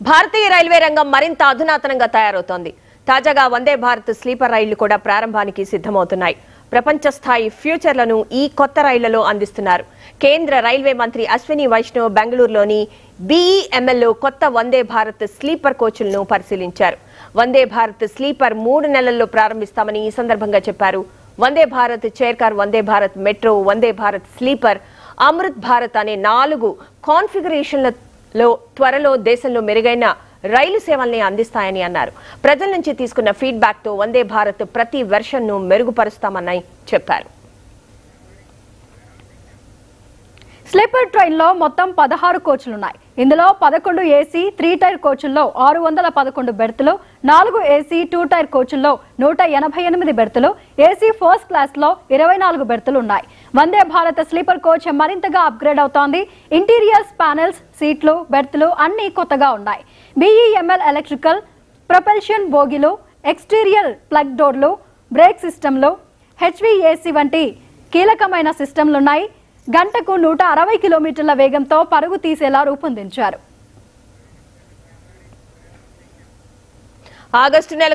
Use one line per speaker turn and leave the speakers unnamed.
భారతీయ railway రంగం మరింత అధునాతనంగా తయారవుతోంది. తాజాగా వందే భారత్ స్లీపర్ రైళ్ళు కూడా ప్రారంభానికి సిద్ధమవుతున్నాయి. ప్రపంచ స్థాయి ఫ్యూచర్లను ఈ కొత్త రైళ్ళలో అందిస్తున్నారు. కేంద్ర రైల్వే మంత్రి అశ్విని వైష్ణవ్ బెంగళూరులోని బీఈఎంఎల్లో కొత్త వందే భారత్ స్లీపర్ కోచ్లను పరిశీలించారు. వందే భారత్ స్లీపర్ మూడు నెలల్లో ప్రారంభిస్తామని ఈ సందర్భంగా చెప్పారు. Vande Bharat chair car Vande Bharat metro Vande Bharat sleeper Amrit Bharat అనే నాలుగు లో త్వరలో దేశంలో మెరుగైన రైలు సేవల్ని అందిస్తాయని అన్నారు. ప్రజల నుంచి తీసుకున్న ఫీడ్బ్యాక్తో వందే భారత్ ప్రతి వెర్షన్ను మెరుగుపరుస్తామని చెప్పారు.
స్లీపర్ ట్రైన్లో మొత్తం పదహారు కోచ్లున్నాయి. ఇందులో పదకొండు ఏసీ త్రీ టైర్ కోచుల్లో ఆరు వందల పదకొండు బెర్తులు నాలుగు ఏసీ టూ టైర్ కోచుల్లో నూట ఎనభై ఎనిమిది బెర్తులు ఏసీ ఫస్ట్ క్లాస్లో ఇరవై నాలుగు బెర్తులు ఉన్నాయి వందే భారత్ స్లీపర్ కోచ్ మరింతగా అప్గ్రేడ్ అవుతోంది. ఇంటీరియర్స్ ప్యానెల్స్ సీట్లు బెర్తులు అన్నీ కొత్తగా ఉన్నాయి. బీఈఎంఎల్ ఎలక్ట్రికల్ ప్రొపెల్షన్ బోగిలు ఎక్స్టీరియర్ ప్లగ్ డోర్లు బ్రేక్ సిస్టంలు హెచ్విఏసీ వంటి కీలకమైన సిస్టంలున్నాయి. గంటకు నూట అరవై కిలోమీటర్ల వేగంతో పరుగు తీసేలా రూపొందించారు.
ఆగస్టు నెల